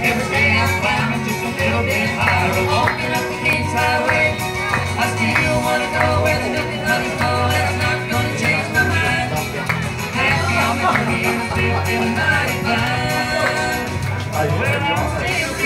Every day I'm just a little bit higher. Walking up the I still want to go I'm not going to change my mind. Happy on the I still feeling mighty fine. Well, I see.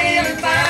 feeling fine.